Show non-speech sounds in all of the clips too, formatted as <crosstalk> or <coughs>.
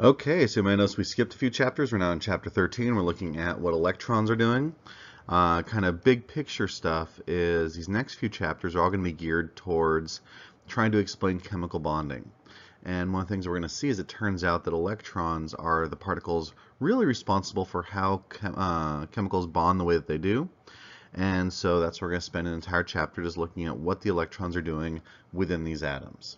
Okay, so you might notice we skipped a few chapters. We're now in chapter 13. We're looking at what electrons are doing. Uh, kind of big picture stuff is these next few chapters are all going to be geared towards trying to explain chemical bonding. And one of the things we're going to see is it turns out that electrons are the particles really responsible for how chem uh, chemicals bond the way that they do. And so that's where we're going to spend an entire chapter just looking at what the electrons are doing within these atoms.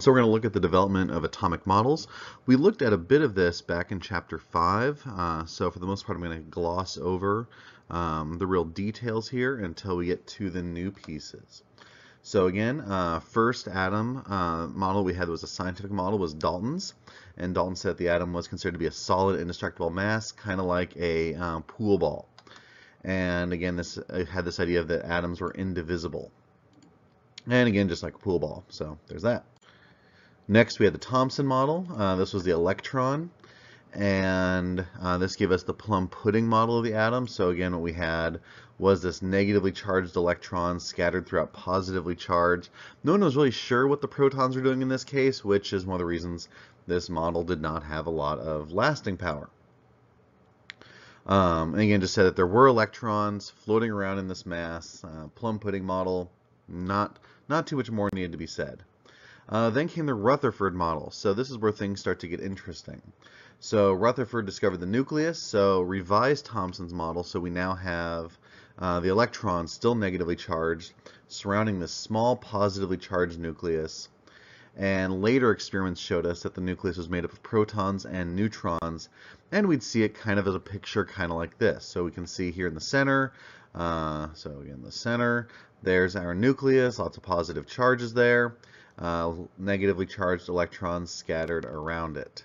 So we're going to look at the development of atomic models. We looked at a bit of this back in chapter 5, uh, so for the most part I'm going to gloss over um, the real details here until we get to the new pieces. So again, uh, first atom uh, model we had was a scientific model was Dalton's, and Dalton said the atom was considered to be a solid indestructible mass, kind of like a uh, pool ball. And again, this had this idea that atoms were indivisible. And again, just like a pool ball. So there's that. Next, we had the Thomson model. Uh, this was the electron. And uh, this gave us the plum pudding model of the atom. So again, what we had was this negatively charged electron scattered throughout positively charged. No one was really sure what the protons were doing in this case, which is one of the reasons this model did not have a lot of lasting power. Um, and again, just said that there were electrons floating around in this mass. Uh, plum pudding model, not, not too much more needed to be said. Uh, then came the Rutherford model. So this is where things start to get interesting. So Rutherford discovered the nucleus, so revised Thomson's model, so we now have uh, the electrons still negatively charged surrounding this small positively charged nucleus. And later experiments showed us that the nucleus was made up of protons and neutrons, and we'd see it kind of as a picture kind of like this. So we can see here in the center, uh, so again the center, there's our nucleus, lots of positive charges there uh, negatively charged electrons scattered around it.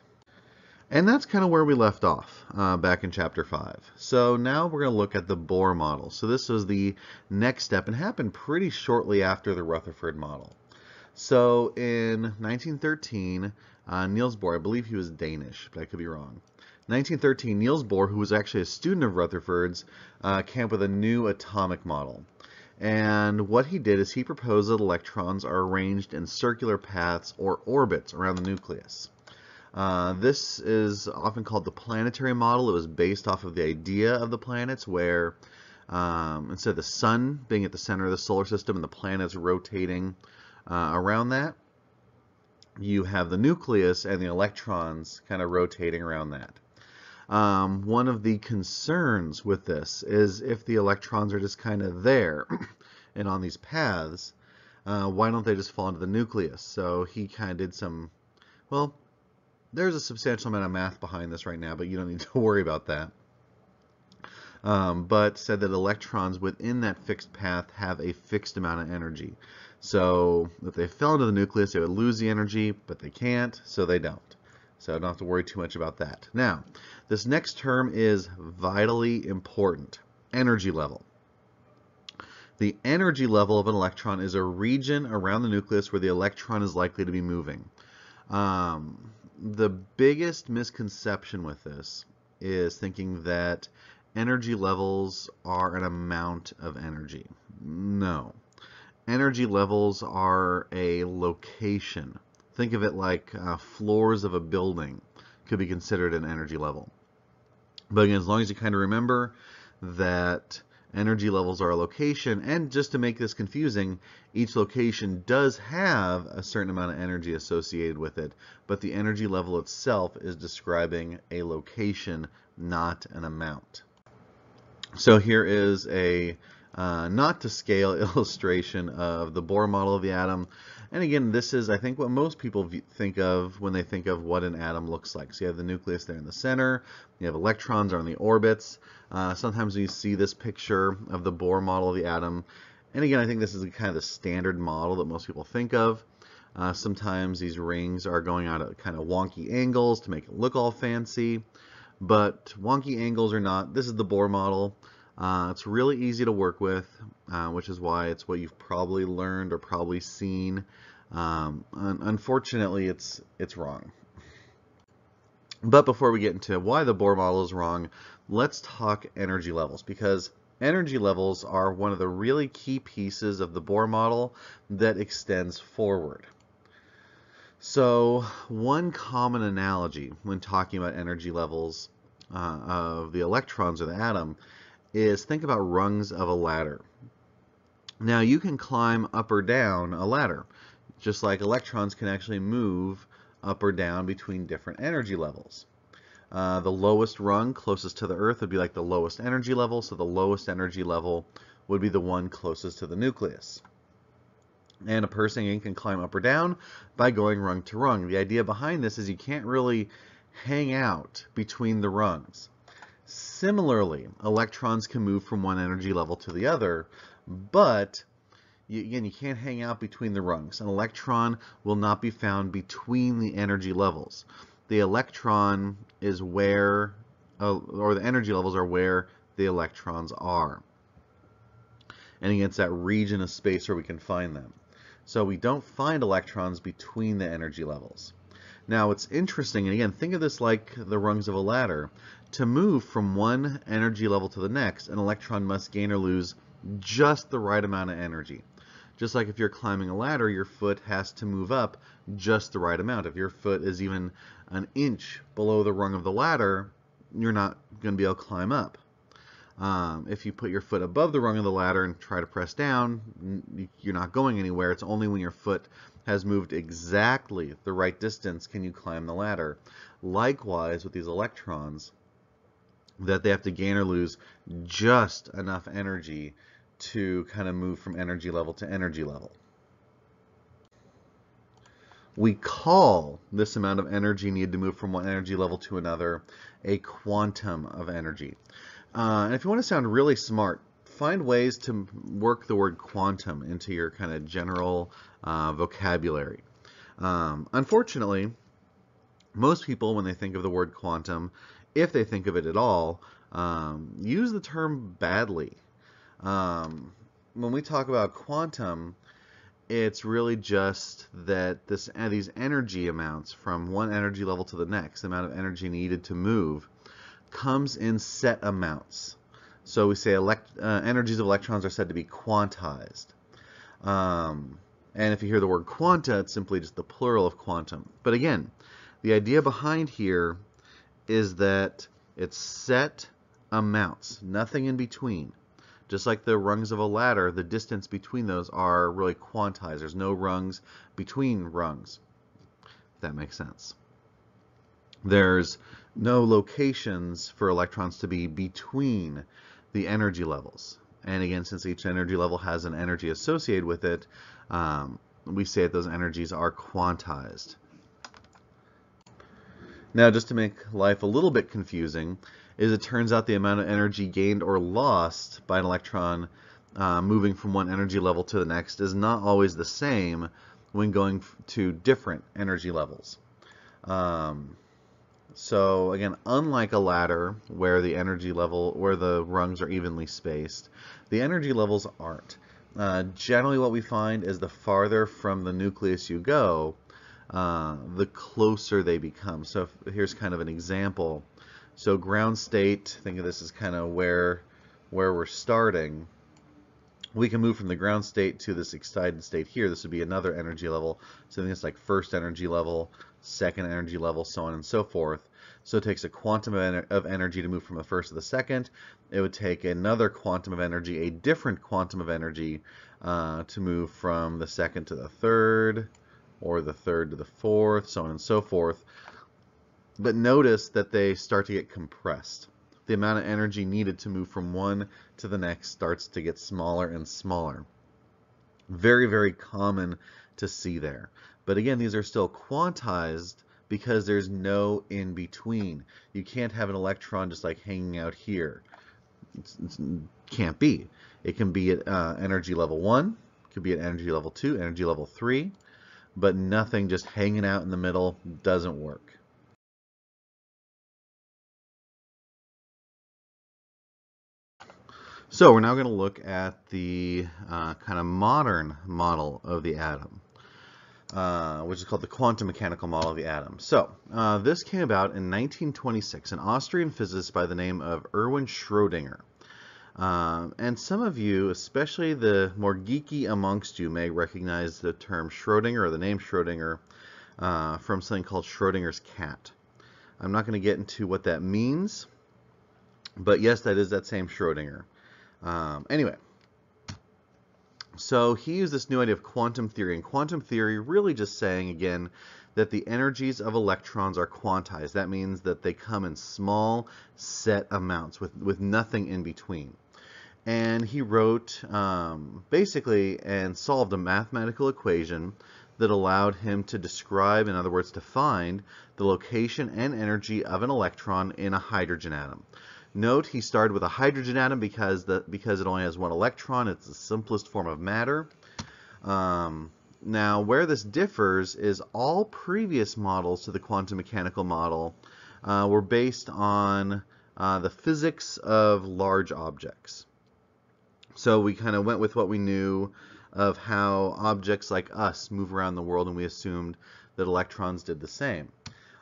And that's kind of where we left off uh, back in chapter 5. So now we're going to look at the Bohr model. So this was the next step and happened pretty shortly after the Rutherford model. So in 1913, uh, Niels Bohr, I believe he was Danish, but I could be wrong. 1913, Niels Bohr, who was actually a student of Rutherford's, uh, came up with a new atomic model. And what he did is he proposed that electrons are arranged in circular paths or orbits around the nucleus. Uh, this is often called the planetary model. It was based off of the idea of the planets where um, instead of the sun being at the center of the solar system and the planets rotating uh, around that, you have the nucleus and the electrons kind of rotating around that. Um, one of the concerns with this is if the electrons are just kind of there <clears throat> and on these paths, uh, why don't they just fall into the nucleus? So he kind of did some, well, there's a substantial amount of math behind this right now, but you don't need <laughs> to worry about that. Um, but said that electrons within that fixed path have a fixed amount of energy. So if they fell into the nucleus, they would lose the energy, but they can't, so they don't. So I don't have to worry too much about that. Now, this next term is vitally important, energy level. The energy level of an electron is a region around the nucleus where the electron is likely to be moving. Um, the biggest misconception with this is thinking that energy levels are an amount of energy. No. Energy levels are a location Think of it like uh, floors of a building could be considered an energy level. But again, as long as you kind of remember that energy levels are a location, and just to make this confusing, each location does have a certain amount of energy associated with it, but the energy level itself is describing a location, not an amount. So here is a uh, not to scale <laughs> illustration of the Bohr model of the atom. And again, this is, I think, what most people think of when they think of what an atom looks like. So you have the nucleus there in the center, you have electrons are on the orbits. Uh, sometimes you see this picture of the Bohr model of the atom. And again, I think this is kind of the standard model that most people think of. Uh, sometimes these rings are going out at kind of wonky angles to make it look all fancy. But wonky angles or not, this is the Bohr model. Uh, it's really easy to work with, uh, which is why it's what you've probably learned or probably seen. Um, un unfortunately, it's it's wrong. But before we get into why the Bohr model is wrong, let's talk energy levels because energy levels are one of the really key pieces of the Bohr model that extends forward. So one common analogy when talking about energy levels uh, of the electrons or the atom is think about rungs of a ladder. Now you can climb up or down a ladder, just like electrons can actually move up or down between different energy levels. Uh, the lowest rung closest to the Earth would be like the lowest energy level, so the lowest energy level would be the one closest to the nucleus. And a person can climb up or down by going rung to rung. The idea behind this is you can't really hang out between the rungs. Similarly, electrons can move from one energy level to the other, but you, again, you can't hang out between the rungs. An electron will not be found between the energy levels the electron is where, uh, or the energy levels are where the electrons are. And again, it's that region of space where we can find them. So we don't find electrons between the energy levels. Now it's interesting, and again, think of this like the rungs of a ladder. To move from one energy level to the next, an electron must gain or lose just the right amount of energy. Just like if you're climbing a ladder, your foot has to move up just the right amount. If your foot is even an inch below the rung of the ladder, you're not going to be able to climb up. Um, if you put your foot above the rung of the ladder and try to press down, you're not going anywhere. It's only when your foot has moved exactly the right distance can you climb the ladder. Likewise with these electrons, that they have to gain or lose just enough energy to kind of move from energy level to energy level. We call this amount of energy needed to move from one energy level to another a quantum of energy. Uh, and if you want to sound really smart, find ways to work the word quantum into your kind of general uh, vocabulary. Um, unfortunately, most people, when they think of the word quantum, if they think of it at all, um, use the term badly. Um, when we talk about quantum, it's really just that this uh, these energy amounts from one energy level to the next, the amount of energy needed to move, comes in set amounts. So we say elect, uh, energies of electrons are said to be quantized. Um, and if you hear the word quanta, it's simply just the plural of quantum. But again, the idea behind here is that it's set amounts, nothing in between. Just like the rungs of a ladder, the distance between those are really quantized. There's no rungs between rungs, if that makes sense. There's no locations for electrons to be between the energy levels. And again, since each energy level has an energy associated with it, um, we say that those energies are quantized. Now, just to make life a little bit confusing, is it turns out the amount of energy gained or lost by an electron uh, moving from one energy level to the next is not always the same when going to different energy levels. Um, so again, unlike a ladder where the energy level, where the rungs are evenly spaced, the energy levels aren't. Uh, generally what we find is the farther from the nucleus you go, uh, the closer they become. So if, here's kind of an example. So ground state, think of this as kind of where, where we're starting. We can move from the ground state to this excited state here. This would be another energy level. So I think it's like first energy level, second energy level, so on and so forth. So it takes a quantum of, ener of energy to move from the first to the second. It would take another quantum of energy, a different quantum of energy, uh, to move from the second to the third, or the third to the fourth, so on and so forth. But notice that they start to get compressed. The amount of energy needed to move from one to the next starts to get smaller and smaller. Very, very common to see there. But again, these are still quantized because there's no in between. You can't have an electron just like hanging out here. It can't be. It can be at uh, energy level 1, it could be at energy level 2, energy level 3, but nothing just hanging out in the middle doesn't work. So we're now going to look at the uh, kind of modern model of the atom, uh, which is called the quantum mechanical model of the atom. So uh, this came about in 1926, an Austrian physicist by the name of Erwin Schrödinger. Um, and some of you, especially the more geeky amongst you, may recognize the term Schrodinger or the name Schrodinger uh, from something called Schrodinger's cat. I'm not going to get into what that means, but yes, that is that same Schrodinger. Um, anyway, so he used this new idea of quantum theory, and quantum theory really just saying, again, that the energies of electrons are quantized. That means that they come in small set amounts with, with nothing in between. And he wrote um, basically and solved a mathematical equation that allowed him to describe, in other words, to find the location and energy of an electron in a hydrogen atom. Note he started with a hydrogen atom because the because it only has one electron. It's the simplest form of matter. Um, now, where this differs is all previous models to the quantum mechanical model uh, were based on uh, the physics of large objects. So we kind of went with what we knew of how objects like us move around the world, and we assumed that electrons did the same.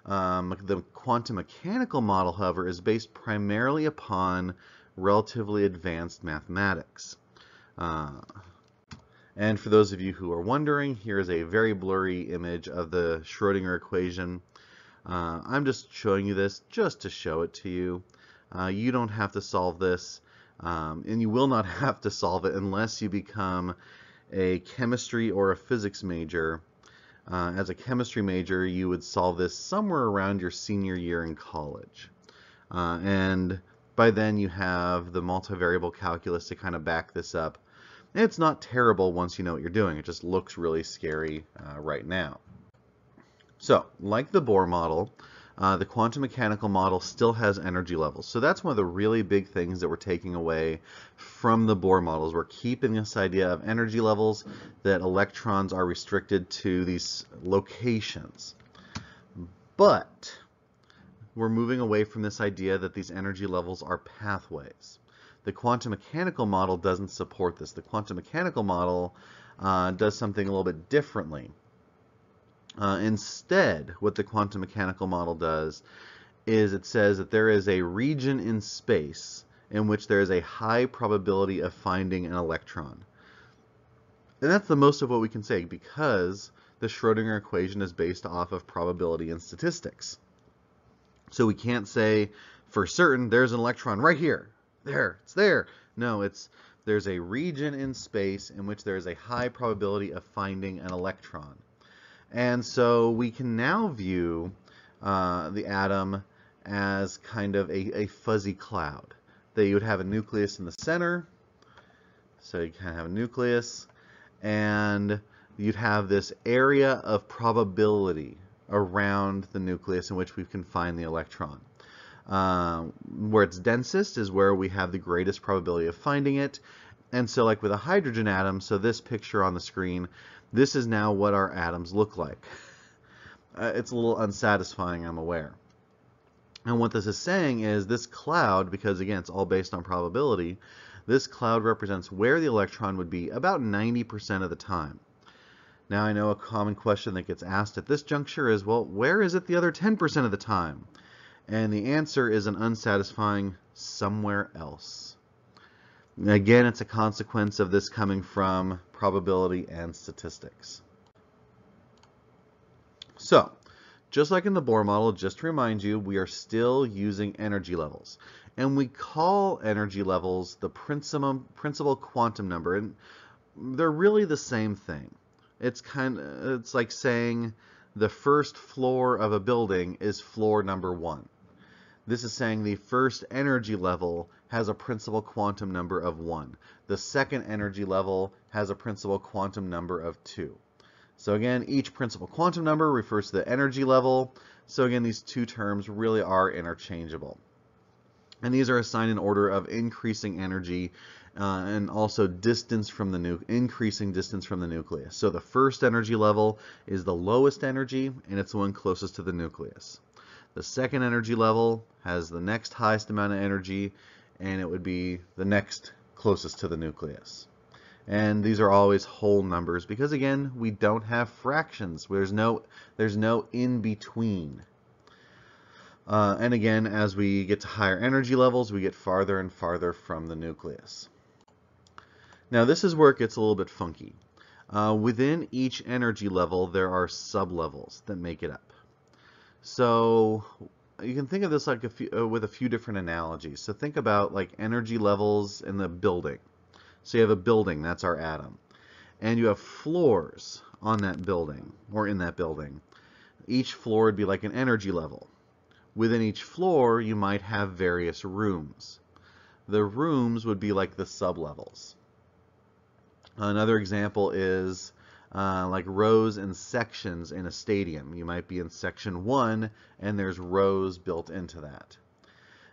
Um, the quantum mechanical model, however, is based primarily upon relatively advanced mathematics. Uh, and for those of you who are wondering, here is a very blurry image of the Schrodinger equation. Uh, I'm just showing you this just to show it to you. Uh, you don't have to solve this, um, and you will not <laughs> have to solve it unless you become a chemistry or a physics major uh, as a chemistry major, you would solve this somewhere around your senior year in college. Uh, and by then you have the multivariable calculus to kind of back this up. And it's not terrible once you know what you're doing. It just looks really scary uh, right now. So, like the Bohr model, uh, the quantum mechanical model still has energy levels. So that's one of the really big things that we're taking away from the Bohr models. We're keeping this idea of energy levels, that electrons are restricted to these locations. But we're moving away from this idea that these energy levels are pathways. The quantum mechanical model doesn't support this. The quantum mechanical model uh, does something a little bit differently. Uh, instead, what the quantum mechanical model does is it says that there is a region in space in which there is a high probability of finding an electron. And that's the most of what we can say because the Schrodinger equation is based off of probability and statistics. So we can't say for certain there's an electron right here. There, it's there. No, it's there's a region in space in which there is a high probability of finding an electron. And so we can now view uh, the atom as kind of a, a fuzzy cloud. That you would have a nucleus in the center, so you kind of have a nucleus, and you'd have this area of probability around the nucleus in which we can find the electron. Uh, where it's densest is where we have the greatest probability of finding it. And so like with a hydrogen atom, so this picture on the screen, this is now what our atoms look like. Uh, it's a little unsatisfying, I'm aware. And what this is saying is this cloud, because again, it's all based on probability, this cloud represents where the electron would be about 90% of the time. Now I know a common question that gets asked at this juncture is, well, where is it the other 10% of the time? And the answer is an unsatisfying somewhere else. Again, it's a consequence of this coming from probability and statistics. So, just like in the Bohr model, just to remind you, we are still using energy levels. And we call energy levels the principal, quantum number, and they're really the same thing. It's kind of, it's like saying the first floor of a building is floor number one. This is saying the first energy level has a principal quantum number of 1. The second energy level has a principal quantum number of 2. So again, each principal quantum number refers to the energy level. So again, these two terms really are interchangeable. And these are assigned in order of increasing energy uh, and also distance from the nu increasing distance from the nucleus. So the first energy level is the lowest energy, and it's the one closest to the nucleus. The second energy level has the next highest amount of energy, and it would be the next closest to the nucleus. And these are always whole numbers because again, we don't have fractions. There's no there's no in between. Uh, and again, as we get to higher energy levels, we get farther and farther from the nucleus. Now this is where it gets a little bit funky. Uh, within each energy level, there are sublevels that make it up. So you can think of this like a few, uh, with a few different analogies. So think about like energy levels in the building. So you have a building, that's our atom. And you have floors on that building or in that building. Each floor would be like an energy level. Within each floor, you might have various rooms. The rooms would be like the sublevels. Another example is uh, like rows and sections in a stadium. You might be in section one and there's rows built into that.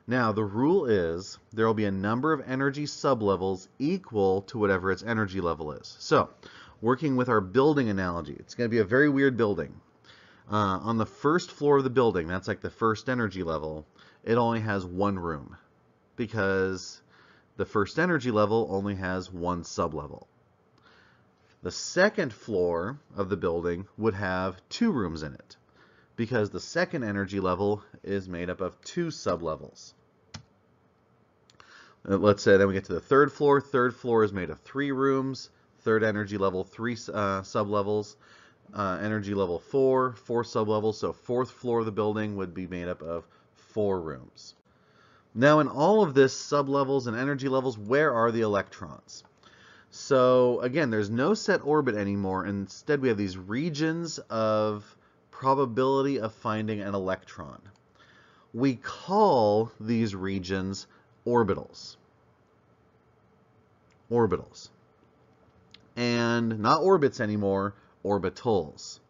Now the rule is there will be a number of energy sublevels equal to whatever its energy level is. So working with our building analogy, it's going to be a very weird building. Uh, on the first floor of the building, that's like the first energy level, it only has one room because the first energy level only has one sublevel. The second floor of the building would have two rooms in it because the second energy level is made up of two sublevels. Uh, let's say then we get to the third floor. Third floor is made of three rooms. Third energy level, three uh, sublevels. Uh, energy level four, four sublevels. So fourth floor of the building would be made up of four rooms. Now in all of this sublevels and energy levels, where are the electrons? So again, there's no set orbit anymore. Instead, we have these regions of probability of finding an electron. We call these regions orbitals. Orbitals. And not orbits anymore, orbitals.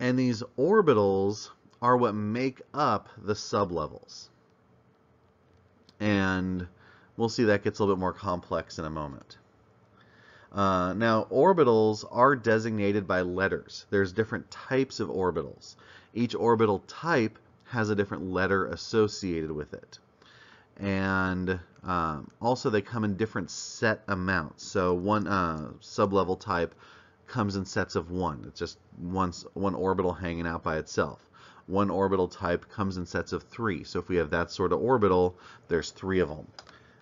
And these orbitals are what make up the sublevels. And we'll see that gets a little bit more complex in a moment. Uh, now, orbitals are designated by letters. There's different types of orbitals. Each orbital type has a different letter associated with it. And um, also they come in different set amounts. So one uh, sublevel type comes in sets of one. It's just one, one orbital hanging out by itself. One orbital type comes in sets of three. So if we have that sort of orbital, there's three of them.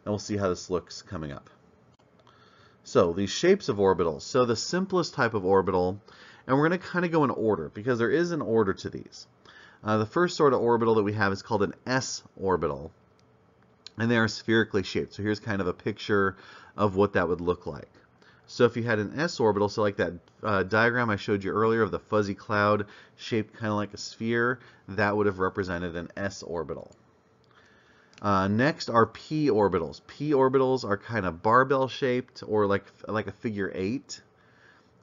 And we'll see how this looks coming up. So these shapes of orbitals. So the simplest type of orbital, and we're going to kind of go in order because there is an order to these. Uh, the first sort of orbital that we have is called an s orbital, and they are spherically shaped. So here's kind of a picture of what that would look like. So if you had an s orbital, so like that uh, diagram I showed you earlier of the fuzzy cloud shaped kind of like a sphere, that would have represented an s orbital. Uh, next are p orbitals. p orbitals are kind of barbell shaped or like like a figure eight,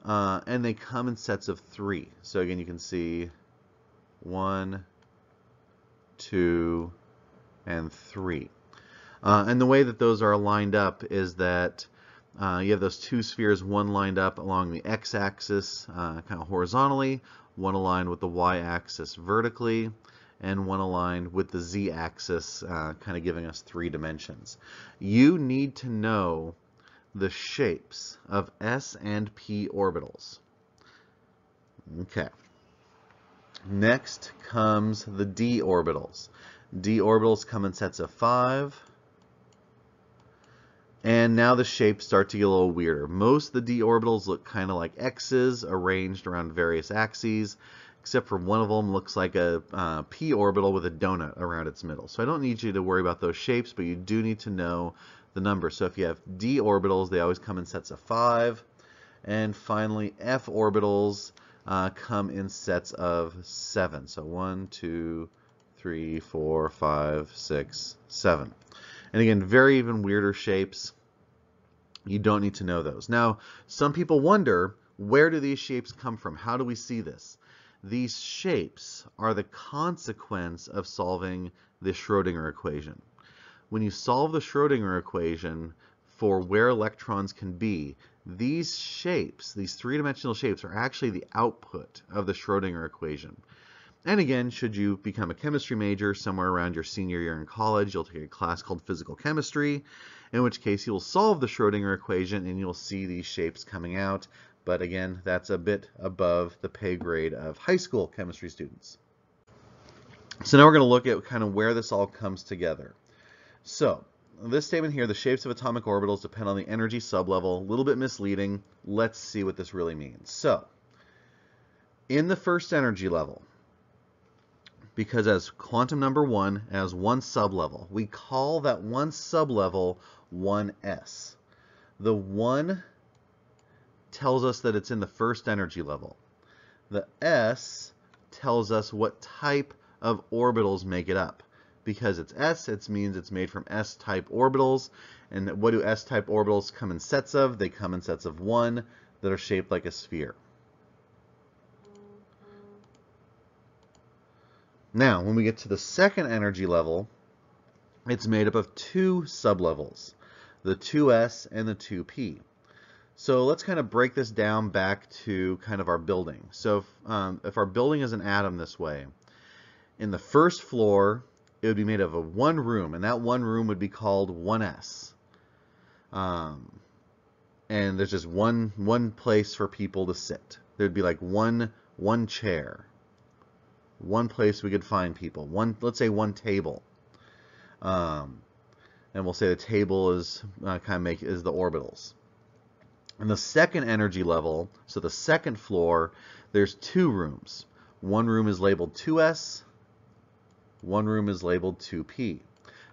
uh, and they come in sets of three. So again, you can see one, two, and three. Uh, and the way that those are lined up is that uh, you have those two spheres, one lined up along the x-axis uh, kind of horizontally, one aligned with the y-axis vertically, and one aligned with the z-axis, uh, kind of giving us three dimensions. You need to know the shapes of s and p orbitals. Okay. Next comes the d orbitals. d orbitals come in sets of five. And now the shapes start to get a little weirder. Most of the d orbitals look kind of like x's arranged around various axes except for one of them looks like a uh, p orbital with a donut around its middle. So I don't need you to worry about those shapes, but you do need to know the number. So if you have d orbitals, they always come in sets of 5. And finally, f orbitals uh, come in sets of 7. So one, two, three, four, five, six, seven. And again, very even weirder shapes. You don't need to know those. Now, some people wonder, where do these shapes come from? How do we see this? These shapes are the consequence of solving the Schrodinger equation. When you solve the Schrodinger equation for where electrons can be, these shapes, these three-dimensional shapes, are actually the output of the Schrodinger equation. And again, should you become a chemistry major somewhere around your senior year in college, you'll take a class called physical chemistry, in which case you'll solve the Schrodinger equation and you'll see these shapes coming out. But again, that's a bit above the pay grade of high school chemistry students. So now we're going to look at kind of where this all comes together. So this statement here, the shapes of atomic orbitals depend on the energy sublevel. A little bit misleading. Let's see what this really means. So in the first energy level, because as quantum number one as one sublevel, we call that one sublevel 1s. The 1 tells us that it's in the first energy level. The s tells us what type of orbitals make it up. Because it's s, it means it's made from s-type orbitals. And what do s-type orbitals come in sets of? They come in sets of 1 that are shaped like a sphere. Now, when we get to the second energy level, it's made up of two sublevels, the 2s and the 2p. So let's kind of break this down back to kind of our building. So if, um, if our building is an atom this way, in the first floor, it would be made of a one room, and that one room would be called 1s. Um, and there's just one one place for people to sit. There'd be like one one chair one place we could find people. One, let's say one table. Um, and we'll say the table is uh, kind of make is the orbitals. And the second energy level, so the second floor, there's two rooms. One room is labeled 2s, one room is labeled 2p.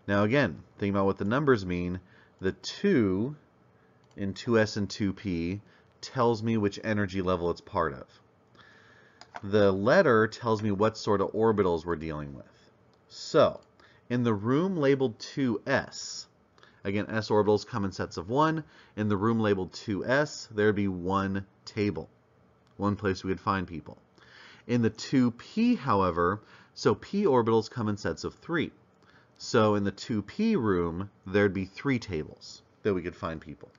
Now again, think about what the numbers mean. The 2 in 2s and 2p tells me which energy level it's part of. The letter tells me what sort of orbitals we're dealing with. So, in the room labeled 2s, again, s orbitals come in sets of 1. In the room labeled 2s, there'd be one table, one place we could find people. In the 2p, however, so p orbitals come in sets of 3. So in the 2p room, there'd be three tables that we could find people.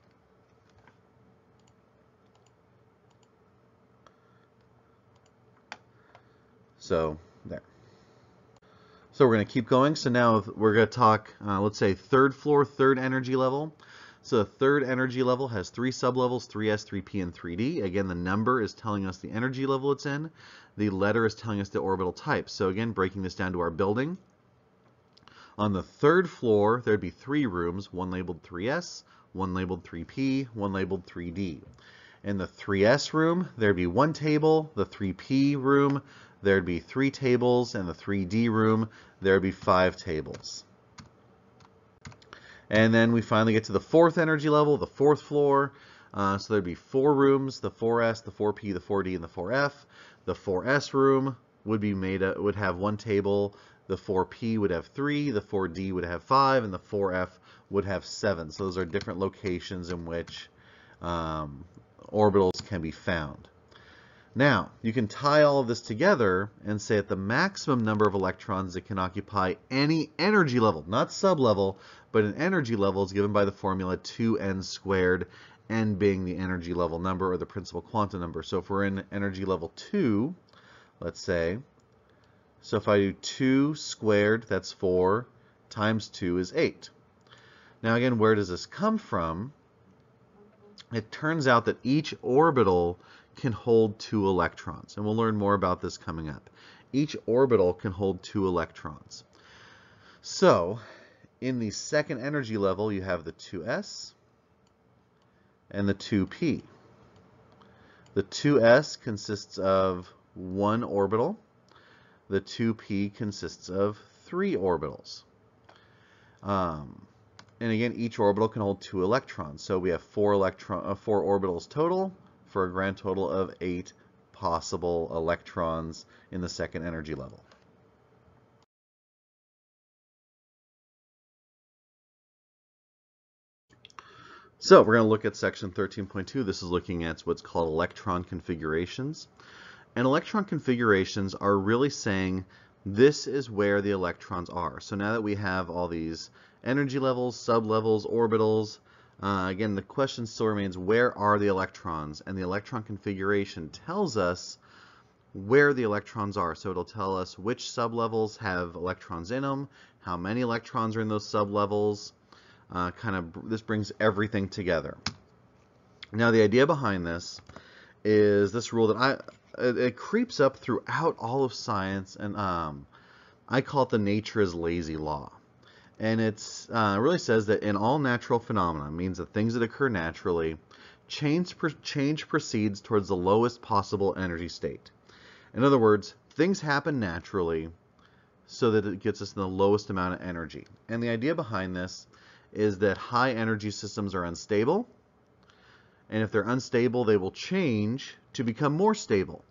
So there. So we're going to keep going. So now we're going to talk, uh, let's say, third floor, third energy level. So the third energy level has three sublevels, 3s, 3p, and 3d. Again, the number is telling us the energy level it's in. The letter is telling us the orbital type. So again, breaking this down to our building. On the third floor, there'd be three rooms, one labeled 3s, one labeled 3p, one labeled 3d. In the 3s room, there'd be one table. The 3p room, there'd be three tables, In the 3D room, there'd be five tables. And then we finally get to the fourth energy level, the fourth floor. Uh, so there'd be four rooms, the 4S, the 4P, the 4D, and the 4F. The 4S room would be made up, would have one table. The 4P would have three, the 4D would have five, and the 4F would have seven. So those are different locations in which um, orbitals can be found. Now, you can tie all of this together and say that the maximum number of electrons it can occupy any energy level, not sublevel, but an energy level is given by the formula 2n squared, n being the energy level number or the principal quantum number. So if we're in energy level 2, let's say, so if I do 2 squared, that's 4, times 2 is 8. Now again, where does this come from? It turns out that each orbital can hold two electrons. And we'll learn more about this coming up. Each orbital can hold two electrons. So, in the second energy level, you have the 2s and the 2p. The 2s consists of one orbital. The 2p consists of three orbitals. Um, and again, each orbital can hold two electrons. So we have four electron, uh, four orbitals total for a grand total of eight possible electrons in the second energy level. So we're going to look at section 13.2. This is looking at what's called electron configurations. And electron configurations are really saying this is where the electrons are. So now that we have all these energy levels, sublevels, orbitals, uh, again, the question still remains, where are the electrons? And the electron configuration tells us where the electrons are. So it'll tell us which sublevels have electrons in them, how many electrons are in those sublevels. Uh, kind of, this brings everything together. Now, the idea behind this is this rule that I, it, it creeps up throughout all of science and um, I call it the nature is lazy law. And it uh, really says that in all natural phenomena, means that things that occur naturally, change, change proceeds towards the lowest possible energy state. In other words, things happen naturally so that it gets us in the lowest amount of energy. And the idea behind this is that high energy systems are unstable. And if they're unstable, they will change to become more stable.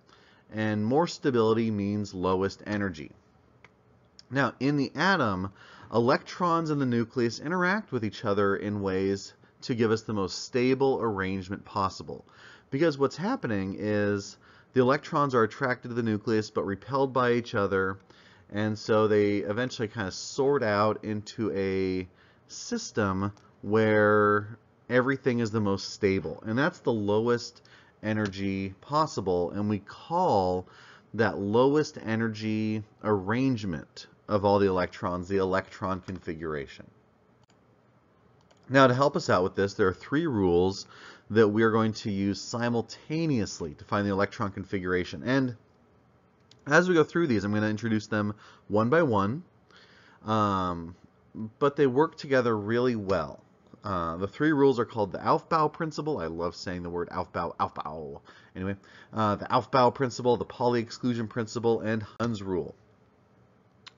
And more stability means lowest energy. Now, in the atom, electrons in the nucleus interact with each other in ways to give us the most stable arrangement possible. Because what's happening is the electrons are attracted to the nucleus but repelled by each other, and so they eventually kind of sort out into a system where everything is the most stable. And that's the lowest energy possible, and we call that lowest energy arrangement of all the electrons, the electron configuration. Now to help us out with this, there are three rules that we are going to use simultaneously to find the electron configuration. And as we go through these, I'm going to introduce them one by one, um, but they work together really well. Uh, the three rules are called the Aufbau principle. I love saying the word Aufbau, Aufbau. Anyway, uh, the Aufbau principle, the Pauli exclusion principle, and Hund's rule.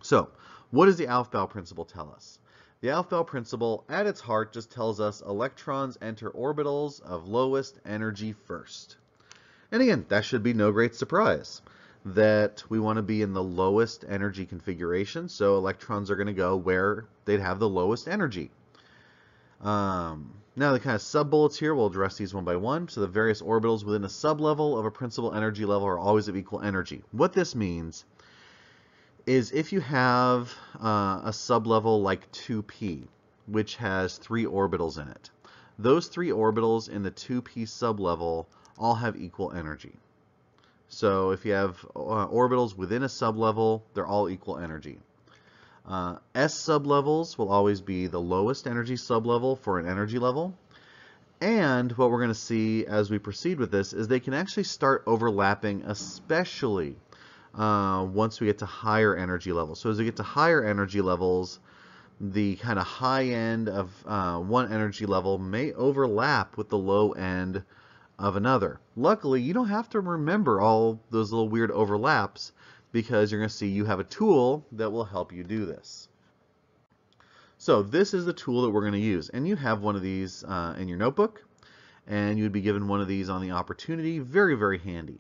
So, what does the Aufbau principle tell us? The Aufbau principle, at its heart, just tells us electrons enter orbitals of lowest energy first. And again, that should be no great surprise that we want to be in the lowest energy configuration, so electrons are going to go where they'd have the lowest energy. Um, now the kind of sub-bullets here, we'll address these one by one. So the various orbitals within a sub-level of a principal energy level are always of equal energy. What this means is if you have uh, a sublevel like 2p, which has three orbitals in it, those three orbitals in the 2p sublevel all have equal energy. So if you have uh, orbitals within a sublevel, they're all equal energy. Uh, S sublevels will always be the lowest energy sublevel for an energy level. And what we're going to see as we proceed with this is they can actually start overlapping, especially uh, once we get to higher energy levels. So as we get to higher energy levels, the kind of high end of uh, one energy level may overlap with the low end of another. Luckily, you don't have to remember all those little weird overlaps because you're going to see you have a tool that will help you do this. So this is the tool that we're going to use. And you have one of these uh, in your notebook. And you would be given one of these on the opportunity. Very, very handy.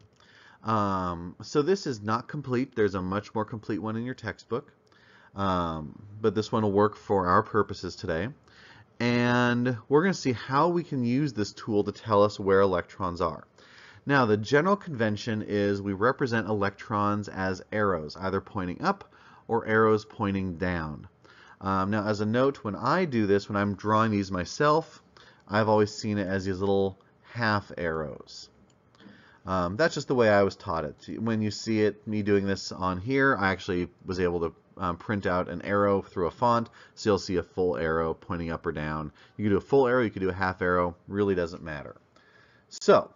Um, so this is not complete. There's a much more complete one in your textbook. Um, but this one will work for our purposes today. And we're going to see how we can use this tool to tell us where electrons are. Now, the general convention is we represent electrons as arrows, either pointing up or arrows pointing down. Um, now, as a note, when I do this, when I'm drawing these myself, I've always seen it as these little half arrows. Um, that's just the way I was taught it. When you see it, me doing this on here, I actually was able to um, print out an arrow through a font, so you'll see a full arrow pointing up or down. You can do a full arrow, you can do a half arrow, really doesn't matter. So,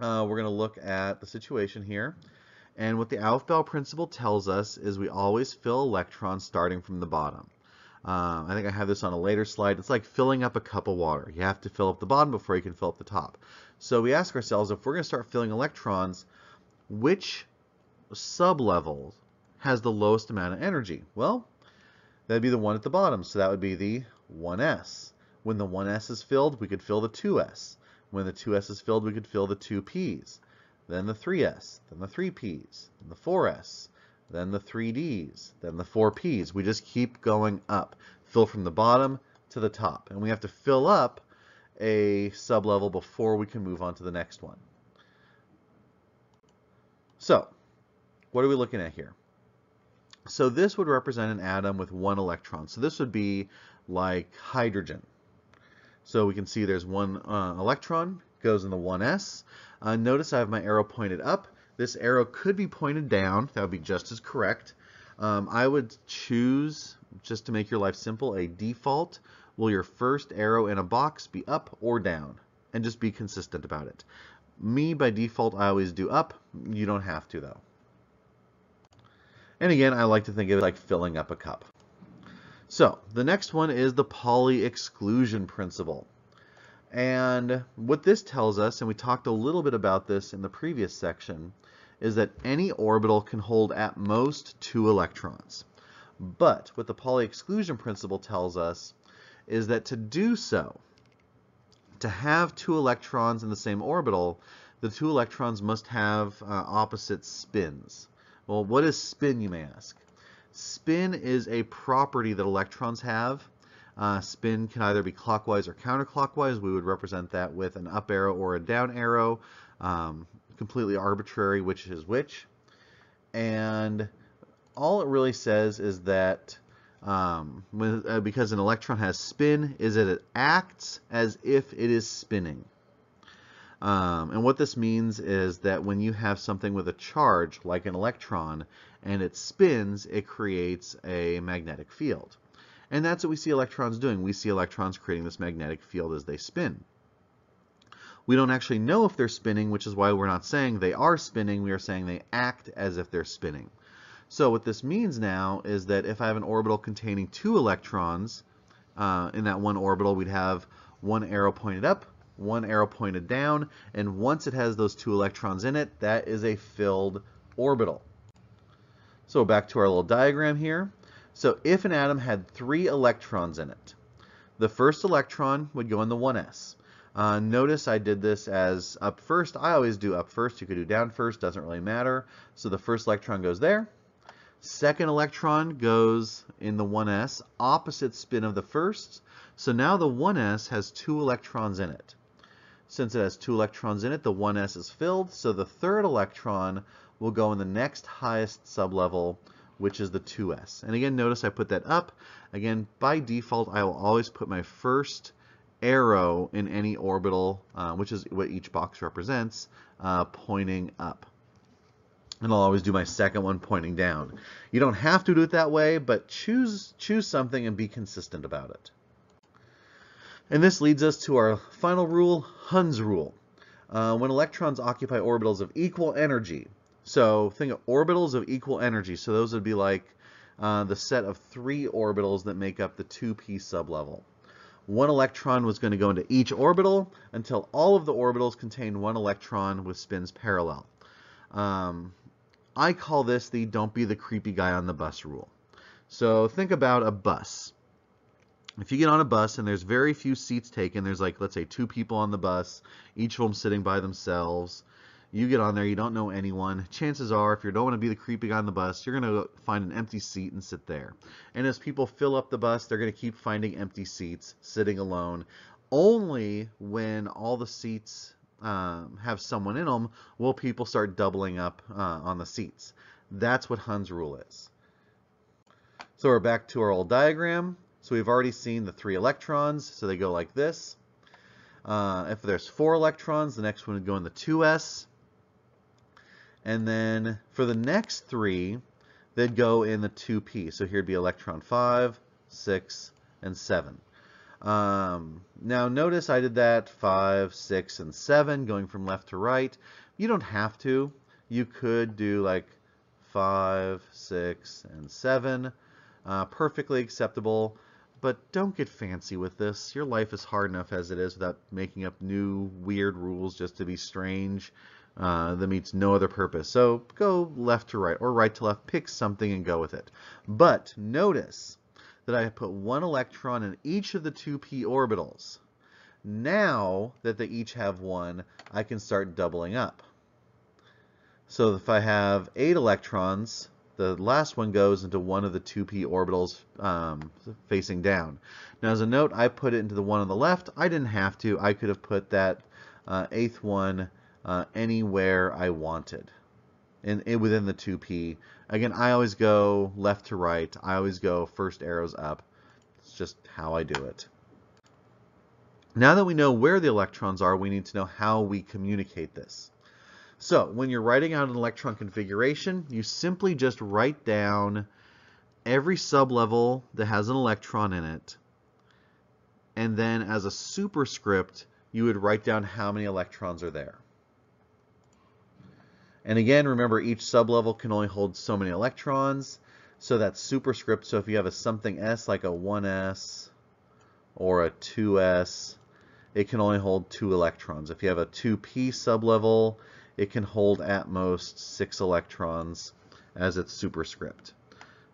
uh, we're going to look at the situation here. And what the Aufbau principle tells us is we always fill electrons starting from the bottom. Um, I think I have this on a later slide. It's like filling up a cup of water. You have to fill up the bottom before you can fill up the top. So we ask ourselves, if we're going to start filling electrons, which sublevel has the lowest amount of energy? Well, that'd be the one at the bottom. So that would be the 1s. When the 1s is filled, we could fill the 2s. When the 2s is filled, we could fill the 2p's. Then the 3s, then the 3p's, then the 4s, then the 3Ds, then the 4Ps. We just keep going up. Fill from the bottom to the top. And we have to fill up a sublevel before we can move on to the next one. So, what are we looking at here? So this would represent an atom with one electron. So this would be like hydrogen. So we can see there's one uh, electron, goes in the 1s. Uh, notice I have my arrow pointed up. This arrow could be pointed down. That would be just as correct. Um, I would choose, just to make your life simple, a default. Will your first arrow in a box be up or down? And just be consistent about it. Me, by default, I always do up. You don't have to, though. And again, I like to think of it like filling up a cup. So the next one is the Pauli exclusion principle. And what this tells us, and we talked a little bit about this in the previous section, is that any orbital can hold at most two electrons. But what the Pauli exclusion principle tells us is that to do so, to have two electrons in the same orbital, the two electrons must have uh, opposite spins. Well, what is spin, you may ask? Spin is a property that electrons have. Uh, spin can either be clockwise or counterclockwise. We would represent that with an up arrow or a down arrow. Um, completely arbitrary which is which. And all it really says is that um, when, uh, because an electron has spin, is that it acts as if it is spinning. Um, and what this means is that when you have something with a charge, like an electron, and it spins, it creates a magnetic field. And that's what we see electrons doing. We see electrons creating this magnetic field as they spin. We don't actually know if they're spinning, which is why we're not saying they are spinning. We are saying they act as if they're spinning. So what this means now is that if I have an orbital containing two electrons, uh, in that one orbital we'd have one arrow pointed up, one arrow pointed down, and once it has those two electrons in it, that is a filled orbital. So back to our little diagram here. So if an atom had three electrons in it, the first electron would go in the 1s. Uh, notice I did this as up first. I always do up first. You could do down first. Doesn't really matter. So the first electron goes there. Second electron goes in the 1s, opposite spin of the first. So now the 1s has two electrons in it. Since it has two electrons in it, the 1s is filled, so the third electron will go in the next highest sublevel, which is the 2s. And again, notice I put that up. Again, by default, I will always put my first arrow in any orbital, uh, which is what each box represents, uh, pointing up and I'll always do my second one pointing down. You don't have to do it that way, but choose, choose something and be consistent about it. And this leads us to our final rule, Hund's rule. Uh, when electrons occupy orbitals of equal energy, so think of orbitals of equal energy, so those would be like uh, the set of three orbitals that make up the 2p sublevel. One electron was going to go into each orbital until all of the orbitals contained one electron with spins parallel. Um, I call this the don't be the creepy guy on the bus rule. So think about a bus. If you get on a bus and there's very few seats taken, there's like, let's say two people on the bus, each of them sitting by themselves. You get on there, you don't know anyone. Chances are, if you don't want to be the creepy guy on the bus, you're going to find an empty seat and sit there. And as people fill up the bus, they're going to keep finding empty seats, sitting alone. Only when all the seats um, have someone in them, will people start doubling up uh, on the seats. That's what Hund's rule is. So we're back to our old diagram. So we've already seen the three electrons, so they go like this. Uh, if there's four electrons, the next one would go in the 2s. And then for the next three, they'd go in the 2p. So here'd be electron 5, 6, and 7. Um, now notice I did that 5, 6, and 7 going from left to right. You don't have to. You could do like 5, 6, and 7. Uh, perfectly acceptable. But don't get fancy with this. Your life is hard enough as it is without making up new weird rules just to be strange uh, that meets no other purpose. So go left to right or right to left. Pick something and go with it. But notice that I put one electron in each of the two p orbitals. Now that they each have one, I can start doubling up. So if I have eight electrons, the last one goes into one of the 2p orbitals um, facing down. Now as a note, I put it into the one on the left. I didn't have to. I could have put that uh, eighth one uh, anywhere I wanted in, in, within the 2p. Again, I always go left to right. I always go first arrows up. It's just how I do it. Now that we know where the electrons are, we need to know how we communicate this. So when you're writing out an electron configuration, you simply just write down every sublevel that has an electron in it. And then as a superscript, you would write down how many electrons are there. And again, remember each sublevel can only hold so many electrons. So that's superscript. So if you have a something S like a 1s or a 2s, it can only hold two electrons. If you have a 2p sublevel, it can hold at most six electrons as its superscript.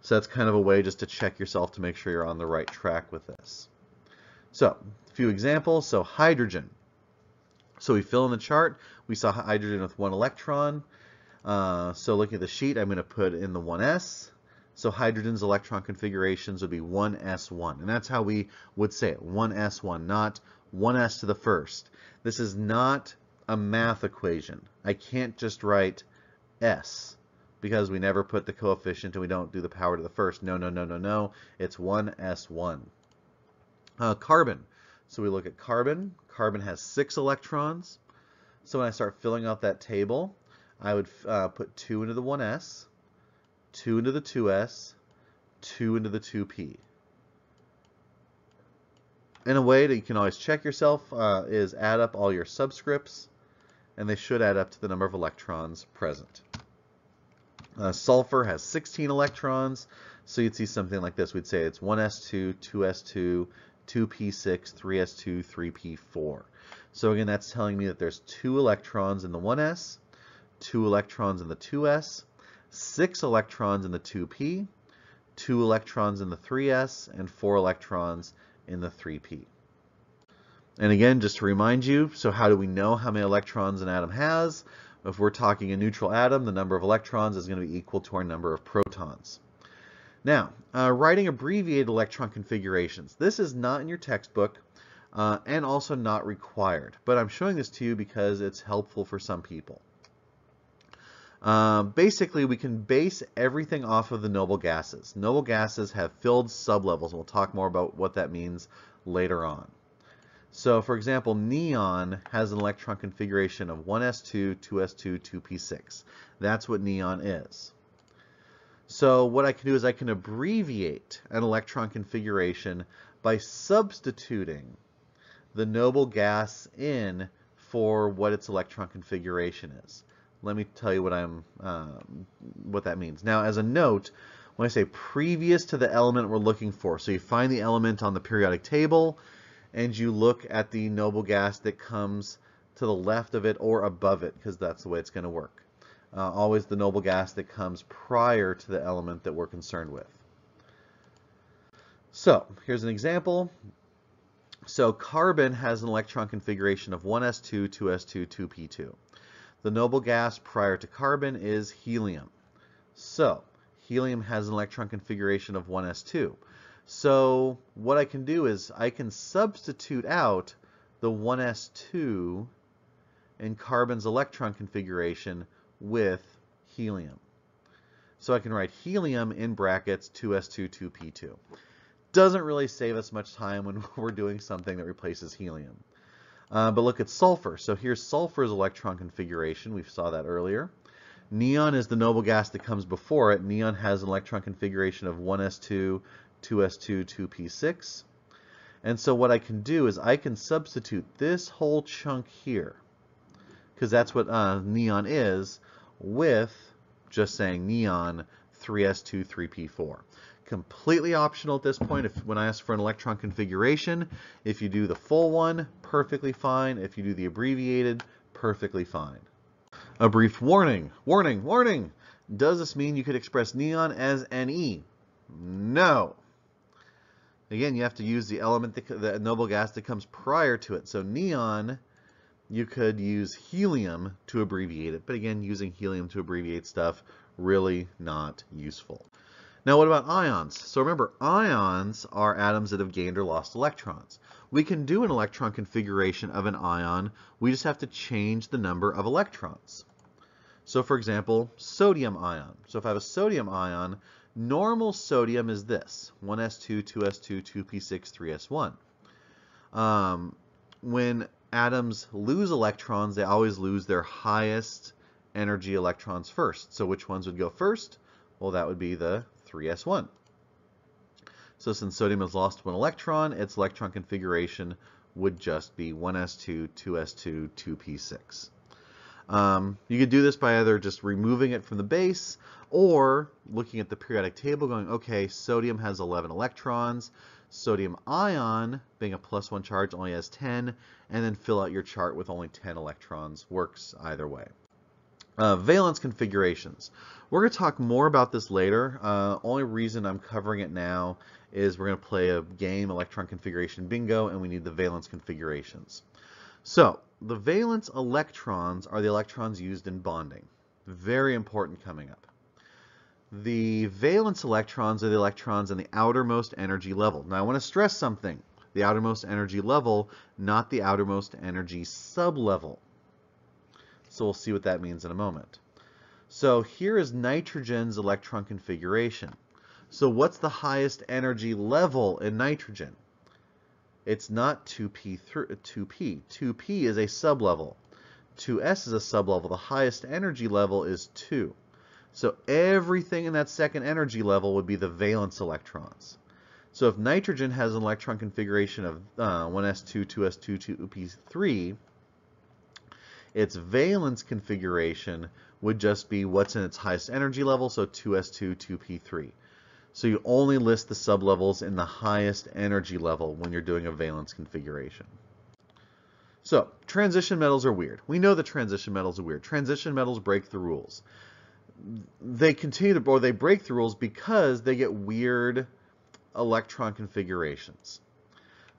So that's kind of a way just to check yourself to make sure you're on the right track with this. So, a few examples. So hydrogen. So we fill in the chart. We saw hydrogen with one electron. Uh, so looking at the sheet, I'm going to put in the 1s. So hydrogen's electron configurations would be 1s1. And that's how we would say it, 1s1, not 1s to the first. This is not a math equation. I can't just write s because we never put the coefficient and we don't do the power to the first. No, no, no, no, no. It's 1s1. Uh, carbon. So we look at carbon. Carbon has six electrons. So when I start filling out that table, I would uh, put 2 into the 1s, 2 into the 2s, 2 into the 2p. In a way that you can always check yourself uh, is add up all your subscripts, and they should add up to the number of electrons present. Uh, sulfur has 16 electrons, so you'd see something like this. We'd say it's 1s2, 2s2, 2p6, 3s2, 3p4. So again, that's telling me that there's two electrons in the 1s, two electrons in the 2s, six electrons in the 2p, two electrons in the 3s, and four electrons in the 3p. And again, just to remind you, so how do we know how many electrons an atom has? If we're talking a neutral atom, the number of electrons is going to be equal to our number of protons. Now, uh, writing abbreviated electron configurations. This is not in your textbook uh, and also not required, but I'm showing this to you because it's helpful for some people. Um, basically, we can base everything off of the noble gases. Noble gases have filled sublevels, we'll talk more about what that means later on. So, for example, neon has an electron configuration of 1s2, 2s2, 2p6. That's what neon is. So what I can do is I can abbreviate an electron configuration by substituting the noble gas in for what its electron configuration is. Let me tell you what I'm um, what that means. Now, as a note, when I say previous to the element we're looking for, so you find the element on the periodic table, and you look at the noble gas that comes to the left of it or above it, because that's the way it's going to work uh, always the noble gas that comes prior to the element that we're concerned with. So here's an example. So carbon has an electron configuration of 1s2, 2s2, 2p2. The noble gas prior to carbon is helium. So helium has an electron configuration of 1s2. So what I can do is I can substitute out the 1s2 in carbon's electron configuration with helium. So I can write helium in brackets 2s2, 2p2. Doesn't really save us much time when <laughs> we're doing something that replaces helium. Uh, but look at sulfur. So here's sulfur's electron configuration. We saw that earlier. Neon is the noble gas that comes before it. Neon has an electron configuration of 1s2, 2s2, 2p6. And so what I can do is I can substitute this whole chunk here, because that's what uh, neon is, with just saying neon 3s2, 3p4. Completely optional at this point. If When I ask for an electron configuration, if you do the full one, perfectly fine. If you do the abbreviated, perfectly fine. A brief warning, warning, warning. Does this mean you could express neon as Ne? No. Again, you have to use the element, that, the noble gas that comes prior to it. So neon you could use helium to abbreviate it, but again, using helium to abbreviate stuff, really not useful. Now what about ions? So remember, ions are atoms that have gained or lost electrons. We can do an electron configuration of an ion, we just have to change the number of electrons. So for example, sodium ion. So if I have a sodium ion, normal sodium is this, 1s2, 2s2, 2p6, 3s1. Um, when atoms lose electrons, they always lose their highest energy electrons first. So which ones would go first? Well, that would be the 3s1. So since sodium has lost one electron, its electron configuration would just be 1s2, 2s2, 2p6. Um, you could do this by either just removing it from the base or looking at the periodic table going, okay, sodium has 11 electrons, sodium ion, being a plus one charge, only has 10, and then fill out your chart with only 10 electrons. Works either way. Uh, valence configurations. We're going to talk more about this later. Uh, only reason I'm covering it now is we're going to play a game, electron configuration bingo, and we need the valence configurations. So, the valence electrons are the electrons used in bonding. Very important coming up. The valence electrons are the electrons in the outermost energy level. Now I want to stress something. The outermost energy level, not the outermost energy sublevel. So we'll see what that means in a moment. So here is nitrogen's electron configuration. So what's the highest energy level in nitrogen? It's not 2p, 2p. 2p is a sublevel. 2s is a sublevel. The highest energy level is 2. So everything in that second energy level would be the valence electrons. So if nitrogen has an electron configuration of uh, 1s2, 2s2, 2p3, its valence configuration would just be what's in its highest energy level, so 2s2, 2p3. So you only list the sublevels in the highest energy level when you're doing a valence configuration. So, transition metals are weird. We know that transition metals are weird. Transition metals break the rules they continue to, or they break the rules because they get weird electron configurations.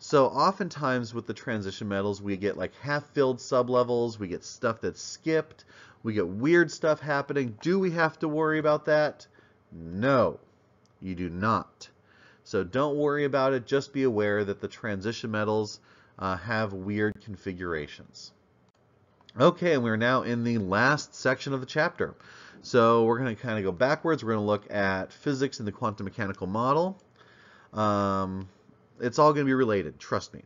So oftentimes with the transition metals, we get like half-filled sublevels, we get stuff that's skipped, we get weird stuff happening. Do we have to worry about that? No, you do not. So don't worry about it. Just be aware that the transition metals uh, have weird configurations. Okay, and we're now in the last section of the chapter. So we're going to kind of go backwards. We're going to look at physics in the quantum mechanical model. Um, it's all going to be related, trust me.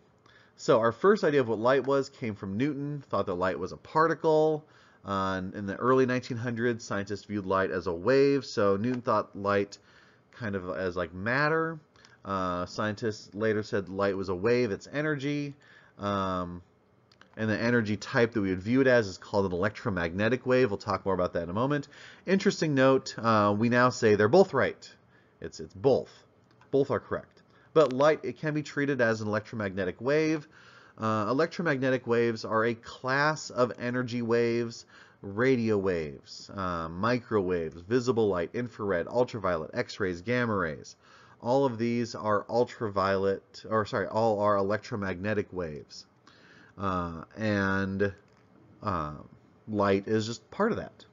So our first idea of what light was came from Newton, thought that light was a particle. Uh, in the early 1900s, scientists viewed light as a wave, so Newton thought light kind of as like matter. Uh, scientists later said light was a wave, it's energy. Um, and the energy type that we would view it as is called an electromagnetic wave. We'll talk more about that in a moment. Interesting note, uh, we now say they're both right. It's, it's both. Both are correct. But light, it can be treated as an electromagnetic wave. Uh, electromagnetic waves are a class of energy waves, radio waves, uh, microwaves, visible light, infrared, ultraviolet, x-rays, gamma rays. All of these are ultraviolet, or sorry, all are electromagnetic waves. Uh, and uh, light is just part of that.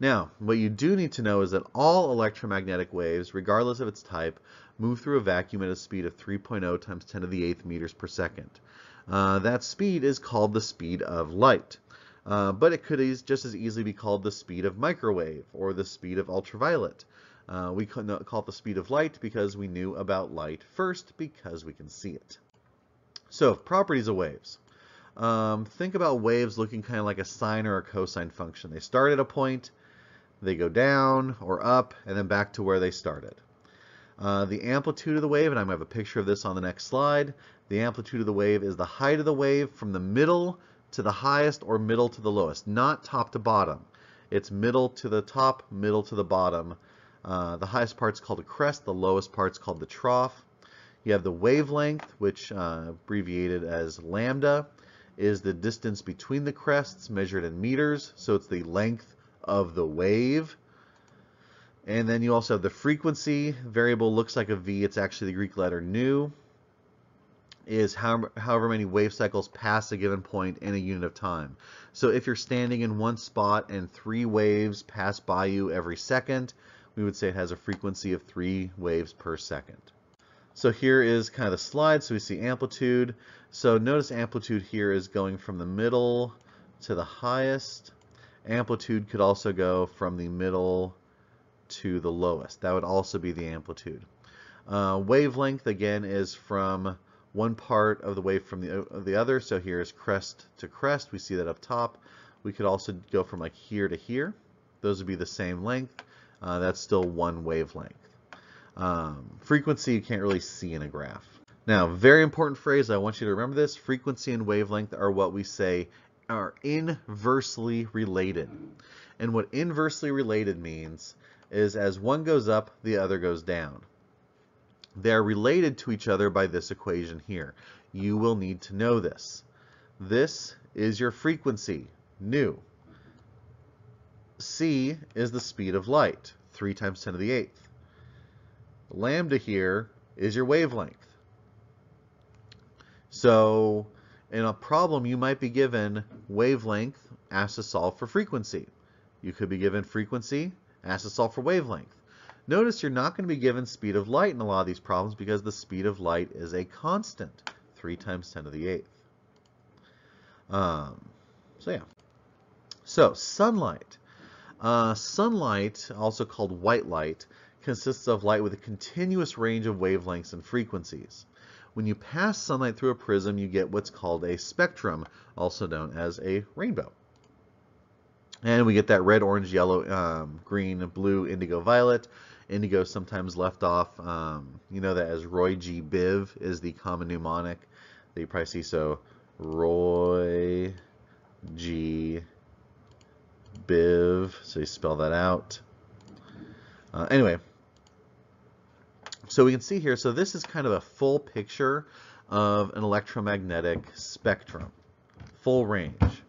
Now, what you do need to know is that all electromagnetic waves, regardless of its type, move through a vacuum at a speed of 3.0 times 10 to the 8th meters per second. Uh, that speed is called the speed of light. Uh, but it could just as easily be called the speed of microwave or the speed of ultraviolet. Uh, we call it the speed of light because we knew about light first because we can see it. So, properties of waves. Um, think about waves looking kind of like a sine or a cosine function. They start at a point, they go down or up, and then back to where they started. Uh, the amplitude of the wave, and I'm going to have a picture of this on the next slide. The amplitude of the wave is the height of the wave from the middle to the highest or middle to the lowest, not top to bottom. It's middle to the top, middle to the bottom. Uh, the highest part's called a crest, the lowest part's called the trough. You have the wavelength, which uh, abbreviated as lambda, is the distance between the crests measured in meters. So it's the length of the wave. And then you also have the frequency. Variable looks like a V. It's actually the Greek letter nu. Is however, however many wave cycles pass a given point in a unit of time. So if you're standing in one spot and three waves pass by you every second, we would say it has a frequency of three waves per second. So here is kind of the slide. So we see amplitude. So notice amplitude here is going from the middle to the highest. Amplitude could also go from the middle to the lowest. That would also be the amplitude. Uh, wavelength, again, is from one part of the wave from the, of the other. So here is crest to crest. We see that up top. We could also go from like here to here. Those would be the same length. Uh, that's still one wavelength. Um, frequency you can't really see in a graph. Now, very important phrase, I want you to remember this. Frequency and wavelength are what we say are inversely related. And what inversely related means is as one goes up, the other goes down. They're related to each other by this equation here. You will need to know this. This is your frequency, nu. c is the speed of light, 3 times 10 to the 8th. Lambda here is your wavelength. So in a problem, you might be given wavelength, asked to solve for frequency. You could be given frequency, asked to solve for wavelength. Notice you're not going to be given speed of light in a lot of these problems because the speed of light is a constant, 3 times 10 to the 8th. Um, so yeah. So sunlight. Uh, sunlight, also called white light, consists of light with a continuous range of wavelengths and frequencies. When you pass sunlight through a prism, you get what's called a spectrum, also known as a rainbow. And we get that red, orange, yellow, um, green, blue, indigo, violet. Indigo sometimes left off. Um, you know that as Roy G. Biv is the common mnemonic that you probably see. So Roy G. Biv. So you spell that out. Uh, anyway, so we can see here, so this is kind of a full picture of an electromagnetic spectrum, full range.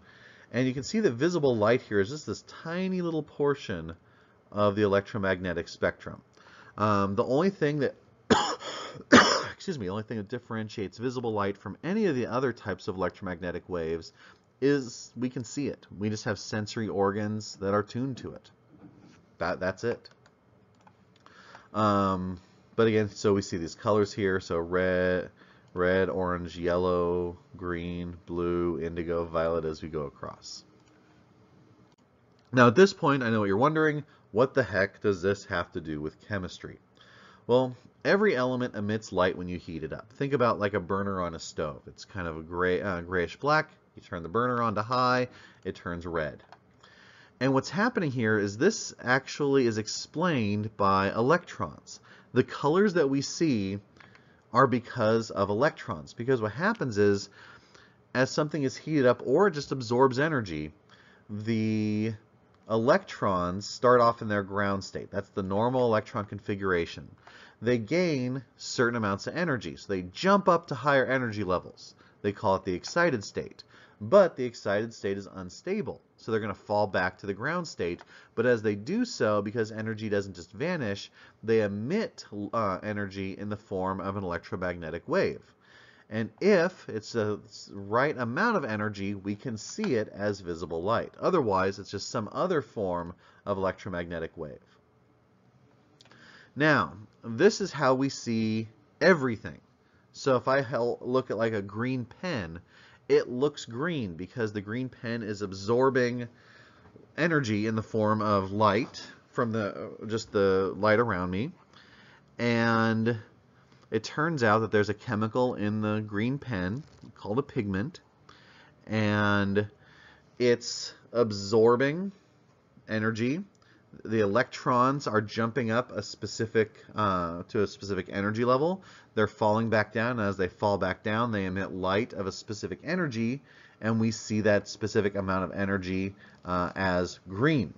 And you can see that visible light here is just this tiny little portion of the electromagnetic spectrum. Um, the only thing that <coughs> excuse me, the only thing that differentiates visible light from any of the other types of electromagnetic waves is we can see it. We just have sensory organs that are tuned to it. That that's it. Um, but again, so we see these colors here. So red, red, orange, yellow, green, blue, indigo, violet as we go across. Now at this point, I know what you're wondering. What the heck does this have to do with chemistry? Well, every element emits light when you heat it up. Think about like a burner on a stove. It's kind of a gray, uh, grayish black. You turn the burner on to high, it turns red. And what's happening here is this actually is explained by electrons. The colors that we see are because of electrons. Because what happens is, as something is heated up or just absorbs energy, the electrons start off in their ground state. That's the normal electron configuration. They gain certain amounts of energy. So they jump up to higher energy levels. They call it the excited state. But the excited state is unstable. So they're going to fall back to the ground state. But as they do so, because energy doesn't just vanish, they emit uh, energy in the form of an electromagnetic wave. And if it's the right amount of energy, we can see it as visible light. Otherwise, it's just some other form of electromagnetic wave. Now, this is how we see everything. So if I look at like a green pen, it looks green because the green pen is absorbing energy in the form of light from the just the light around me. And it turns out that there's a chemical in the green pen called a pigment, and it's absorbing energy. The electrons are jumping up a specific uh, to a specific energy level. They're falling back down. As they fall back down, they emit light of a specific energy, and we see that specific amount of energy uh, as green.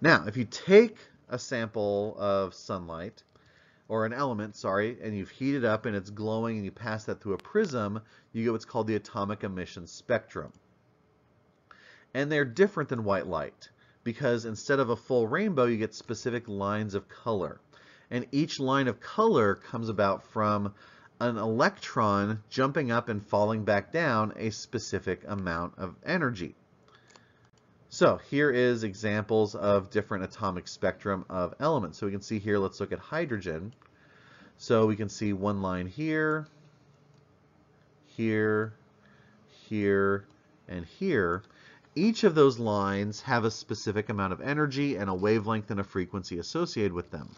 Now, if you take a sample of sunlight or an element, sorry, and you've heated up and it's glowing and you pass that through a prism, you get what's called the atomic emission spectrum. And they're different than white light because instead of a full rainbow, you get specific lines of color. And each line of color comes about from an electron jumping up and falling back down a specific amount of energy. So here is examples of different atomic spectrum of elements. So we can see here, let's look at hydrogen. So we can see one line here, here, here, and here. Each of those lines have a specific amount of energy and a wavelength and a frequency associated with them.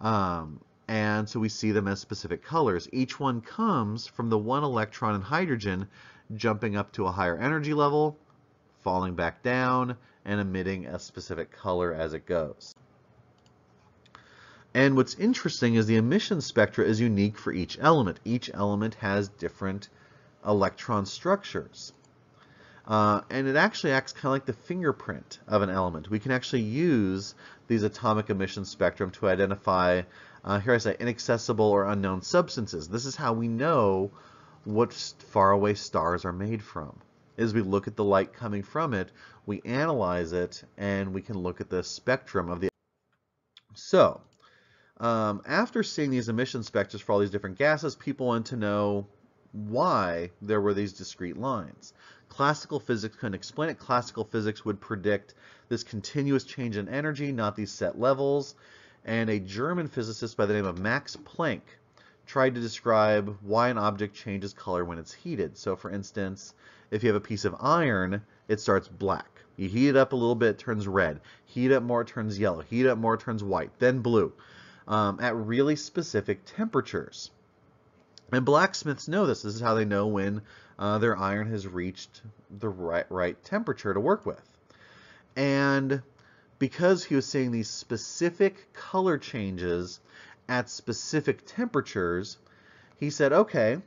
Um, and so we see them as specific colors. Each one comes from the one electron in hydrogen jumping up to a higher energy level falling back down, and emitting a specific color as it goes. And what's interesting is the emission spectra is unique for each element. Each element has different electron structures. Uh, and it actually acts kind of like the fingerprint of an element. We can actually use these atomic emission spectrum to identify, uh, here I say, inaccessible or unknown substances. This is how we know what faraway stars are made from. As we look at the light coming from it, we analyze it, and we can look at the spectrum of the. So, um, after seeing these emission spectra for all these different gases, people want to know why there were these discrete lines. Classical physics couldn't explain it. Classical physics would predict this continuous change in energy, not these set levels. And a German physicist by the name of Max Planck tried to describe why an object changes color when it's heated. So for instance, if you have a piece of iron, it starts black. You heat it up a little bit, it turns red. Heat up more, it turns yellow. Heat up more, it turns white, then blue, um, at really specific temperatures. And blacksmiths know this. This is how they know when uh, their iron has reached the right, right temperature to work with. And because he was seeing these specific color changes at specific temperatures, he said, okay,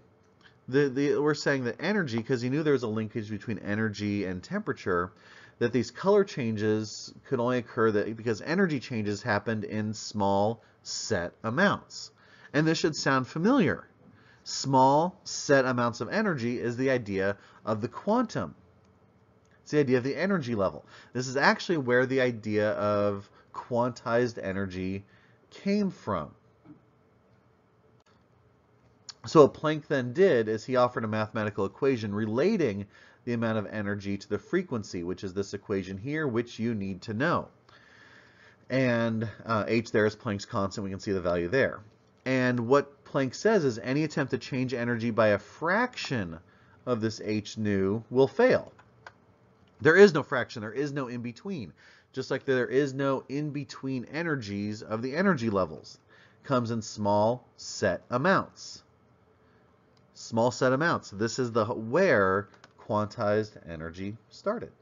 the, the, we're saying that energy, because he knew there was a linkage between energy and temperature, that these color changes could only occur that because energy changes happened in small set amounts. And this should sound familiar small set amounts of energy is the idea of the quantum. It's the idea of the energy level. This is actually where the idea of quantized energy came from. So what Planck then did is he offered a mathematical equation relating the amount of energy to the frequency, which is this equation here, which you need to know. And uh, h there is Planck's constant. We can see the value there. And what Planck says is any attempt to change energy by a fraction of this h nu will fail. There is no fraction. There is no in-between. Just like there is no in-between energies of the energy levels. Comes in small set amounts. Small set amounts. This is the where quantized energy started.